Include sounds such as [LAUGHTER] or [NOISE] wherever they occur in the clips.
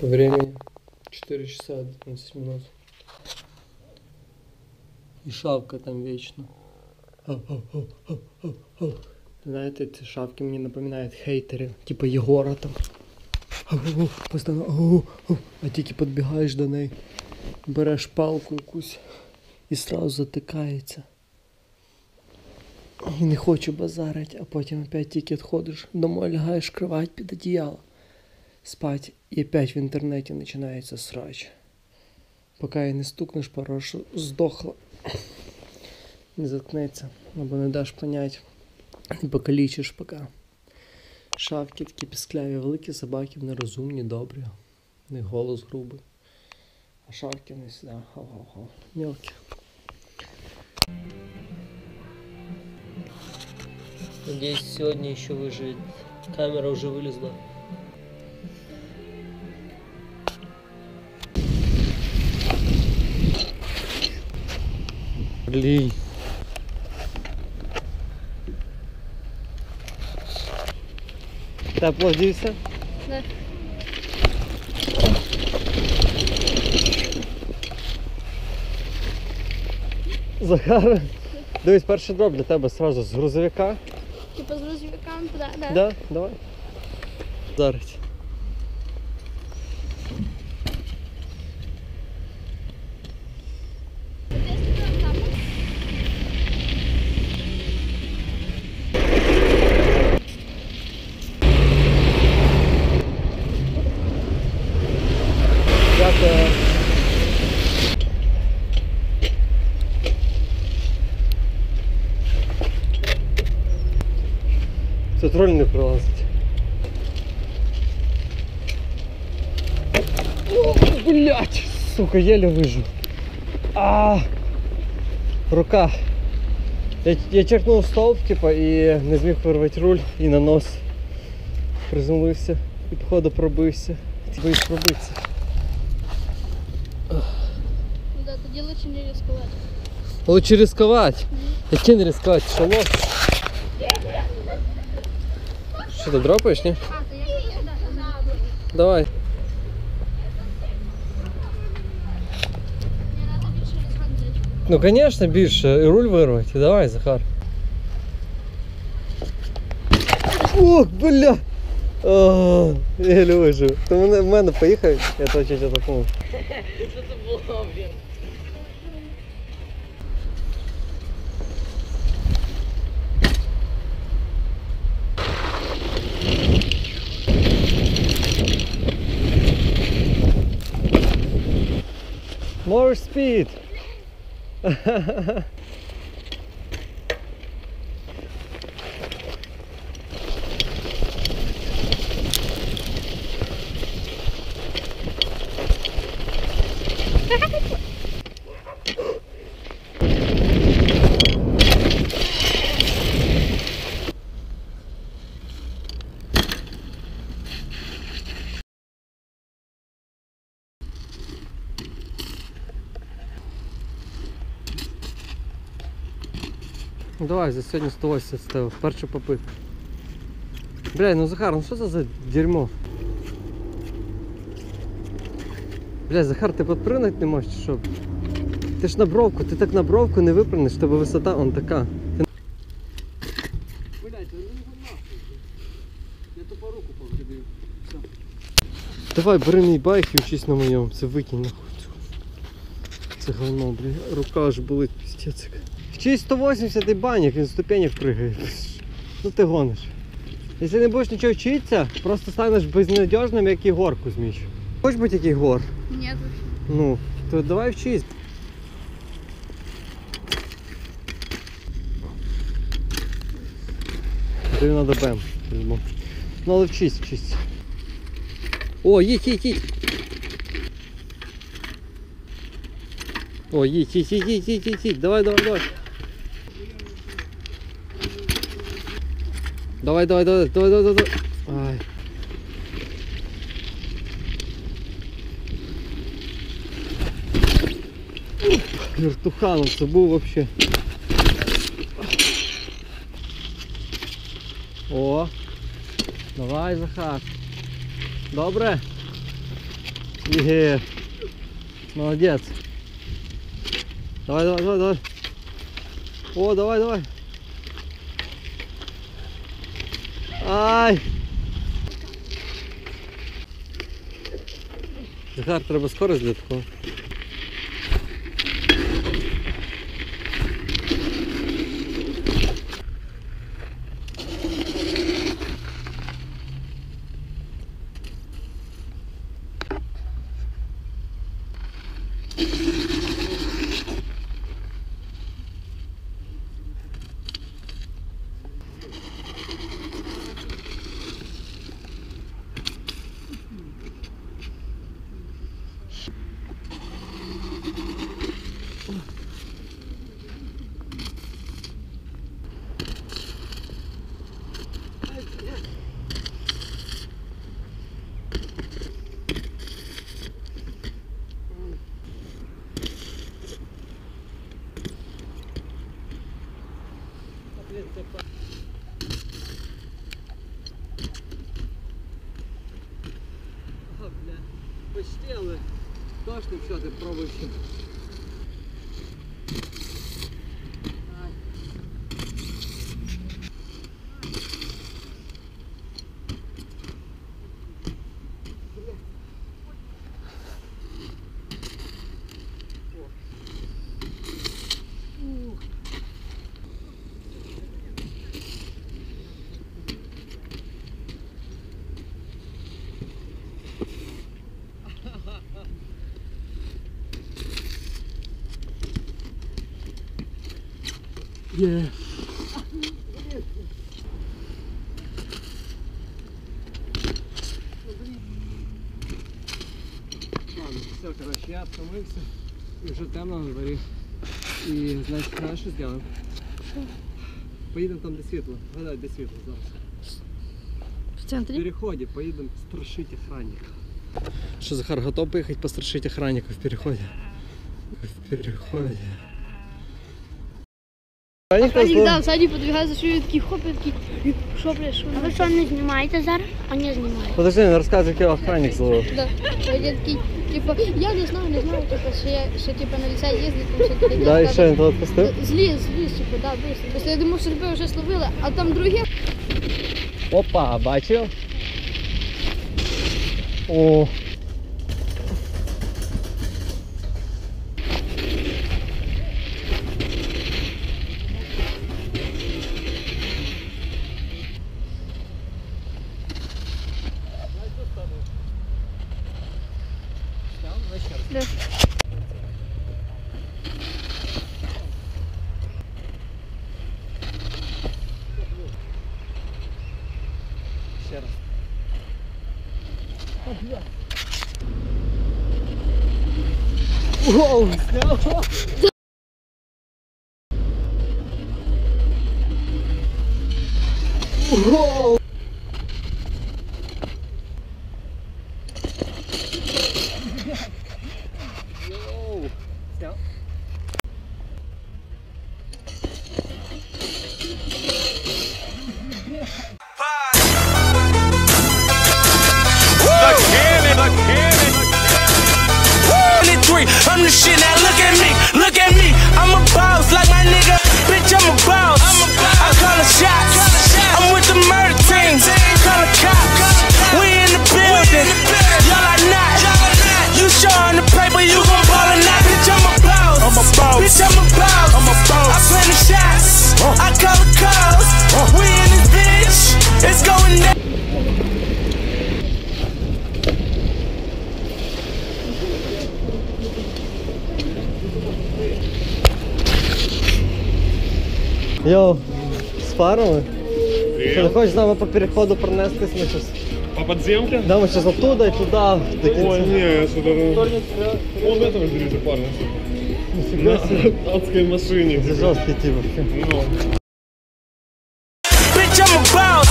Времени 4 часа 11 минут. І шавка там вічно. Знаєте, ці шавки мені напоминають хейтерів, типу Єгора там. Постійно, а тільки підбігаєш до неї, береш палку якусь і сразу затикається. Не хочу базарить, а потім опять тільки відходиш, домой лягаєш кровать під одіяло. Спать, і опять в інтернеті починається срач. Поки її не стукнеш, що здохла. Не заткнеться, або не даш понять. Не покалічиш поки. Шавки такі піскляві, великі собаки, вони розумні, добрі. Них голос грубий. А шавки не сюди. Мелкі. Надеюсь, сегодня еще выживет. Камера уже вылезла. Блин. Ти оплодився? Да. Захар, дивись, перший дроп для тебе сразу з грузовика. Типа з грузовиками, да, да. Да, давай. Зараз. Дякую. Це троль не прилазить. О, блять, сука, еле выжил. А, рука. Я, я черкнув столб, типа, і не зміг вирвати руль і на нос приземлився і походу пробився. Боюсь пробитися. Ну да, тоді лучше не ризикувати. Лучше рисковать. Яке не рисковать? Шалом. Що ти дропаєш, ні? А, то я я да, Давай. Мені треба більше розходити. Ну, конечно, більше. І руль вирвати. Давай, Захар. Ох, бля! О, я не вижив. То мене, в мене поїхав, я то чуть отопнув. More speed! [LAUGHS] давай, за сьогодні 180 ставив. Перша попитка. Бля, ну Захар, ну що це за дерьмо? Бля, Захар, ти підпригнути не можеш чи що? Ти ж на бровку, ти так на бровку не випрыгнеш, тебе висота он така. Ти... Блять, ну нахуй. Я тупо руку повредив. Все. Давай, бери мій байк і вчись на моєму. Це викинь нахуй. Це говно, бля. Рука аж болить, пістець. Вчись 180 і банік, він ступенек пригає. Ну ти гониш. Якщо не будеш нічого вчитися, просто станеш безнадіжним, як Ігор Кузьміч. Хочеш бути як Ігор? Ні, Ну, то давай вчись. Тобі треба бем. Ну але вчись, вчись. О, їдь, їдь, їдь. О, їдь, їдь, їдь, їдь, їдь, їдь, їдь. Давай, давай, давай. Давай, давай, давай, давай, давай, давай. Ай. Вертуханом це був вообще. О! Давай, Захар. Добре? Є. Молодець. Давай, давай, давай, давай. О, давай, давай. Ай! Захар, треба скорость для такого. Ага, бля. Почти, але точно все, Є. Ладно, все, короче, я втомився. І вже темно на дворі. І знаєш, знаєш, що зробимо? Поїдемо там, де світло. Гадай, де світло зараз. В В центрі? переході поїдемо страшити охранника. Що, Захар, готов поїхати пострашити охранника в переході? В переході. Нас Охранник, лов- да, ззаді подвигає, що він такий хоп, такий, що, бля, що? А ви що не знімаєте зараз? А не знімаєте. Подожди, не розказуй, який охранник зловив. Да. А я такий, типа, я не знаю, не знаю, типа, що я, що, типа, на ліса їздить, там все таке. Да, і що він тут відпустив? Зліз, зліз, типа, да, быстро. Просто я думав, що тебе вже словили, а там друге. Опа, бачив? О. Да. Ще раз. Воу, снял. Фарами? Ти не хочеш з нами по переходу пронестись ми щас? По подземке? Да, ми щас оттуда і туди, до Ой, кінця. не, я сюда... Вон этого берите, парня. На адской машине. Це жорсткий. Ну. Bitch, I'm. I'm boss.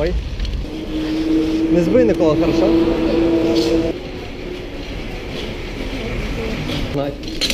Ой. Не збий Никола, хорошо? Надь.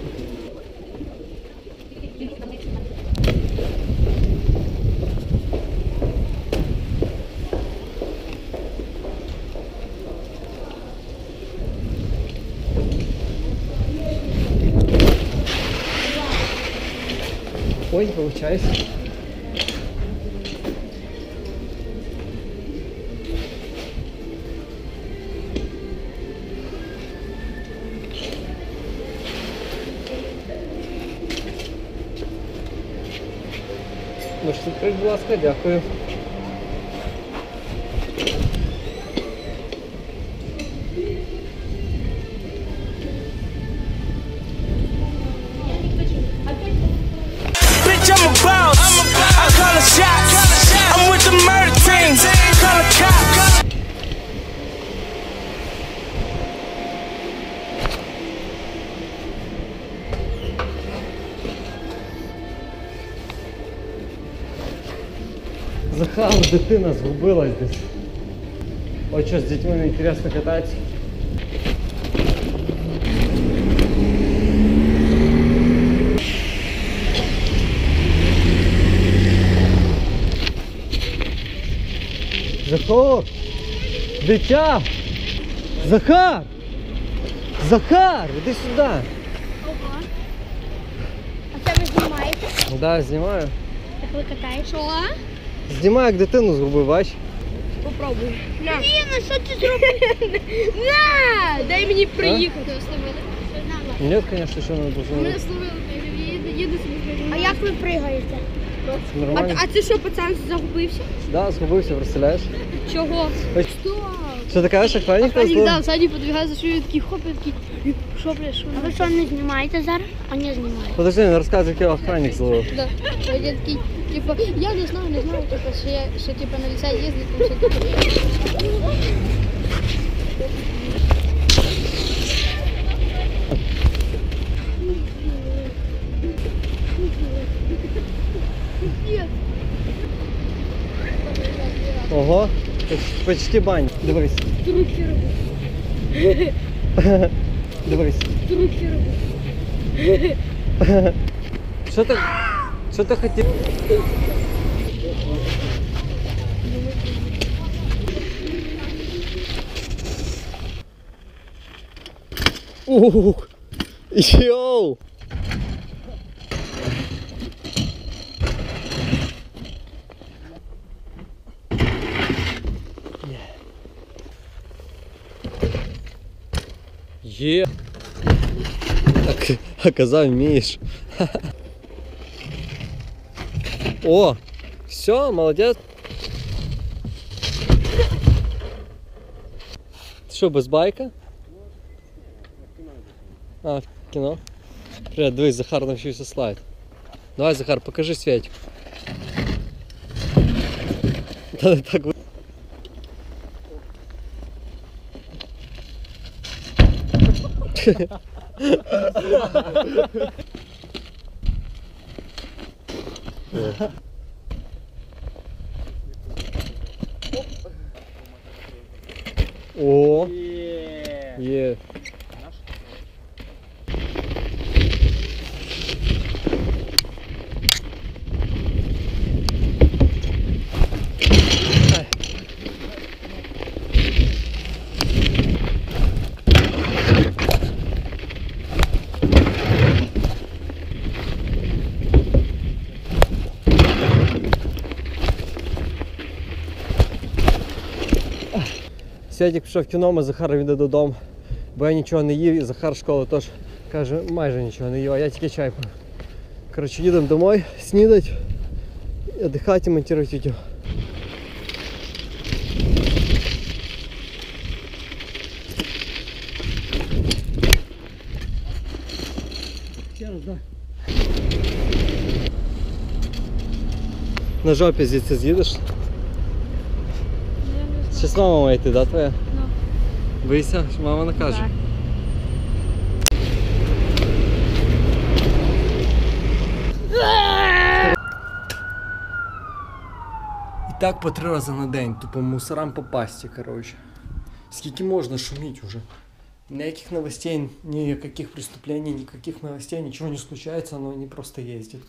Ой, получается. Ну що, відкрить, будь ласка, дякую. Захар, дитина згубилась десь. Ой, що з дітьми не інтересно кататися. Захар! Дитя! Захар! Захар! Іди сюди! Ого. А це ви знімаєте? Да, знімаю. Як ви катаєте? Що? Знімаю, як дитину згубив, бач? Попробуй. На. Ні, ну що ти зробив? На! Дай мені приїхати. Ні, звісно, що не Мене дозволити. словили, їду, їду собі. А як ви пригаєте? А, Нормально? а це що, пацан загубився? Да, згубився, представляєш? Чого? Ось. Стоп! Що ти кажеш, охранник нас Панік був? дав, ззаді подвігає за шию, такий хоп, і такий, що, бля, що? А ви що не знімаєте зараз? А не знімаєте. Подожди, не розказуй, який охранник зловив. Да. А Я такий, типу, я не знаю, не знаю, типу, що я, що типу на ліса їздить, що типу. Ого, поч- почти бань. Дивись. Трухи робить, [LAUGHS] Дивись. трухи робить. Що ти, що ти хотів? Ух, йоу! Є. Так, оказав вмієш. О, все, молодець. Ти що, без байка? А, в кіно. Привет, дивись, Захар навчився слайд. Давай, Захар, покажи Святик. Та не так [LAUGHS] ви- О, є. Святик пішов в кіно, ми Захара йде додому, бо я нічого не їв, і Захар школи теж каже, майже нічого не їв, а я тільки чай пив. Коротше, їдемо домой, снідать, і віддихати і монтувати відео. На жопі звідси з'їдеш? Ще з мамою має йти, да, твоя? Ну. Боїся, що мама накажет. Так. Так по три раза на день, тупо мусорам по короче. Сколько можно можна уже? Никаких новостей, никаких преступлений, никаких новостей, ничего не случается, но они просто ездят.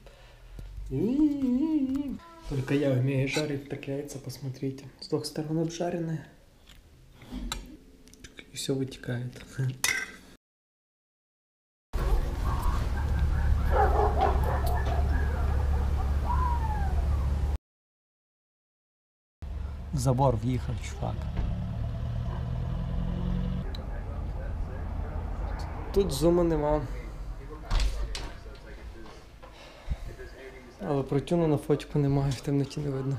И -и -и -и. Только я умею жарить так яйца, посмотрите. С двух сторон обжаренные. И все вытекает. В забор въехал чувак. Тут зума нема. Але протюну на фотіку немає, в темноті не видно.